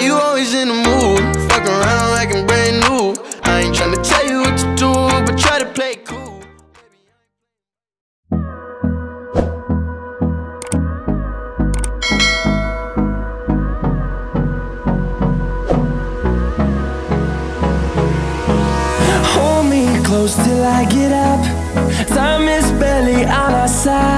you always in the mood? Fuck around like I'm brand new. I ain't tryna tell you what to do, but try to play cool. Hold me close till I get up. Time is barely on our side.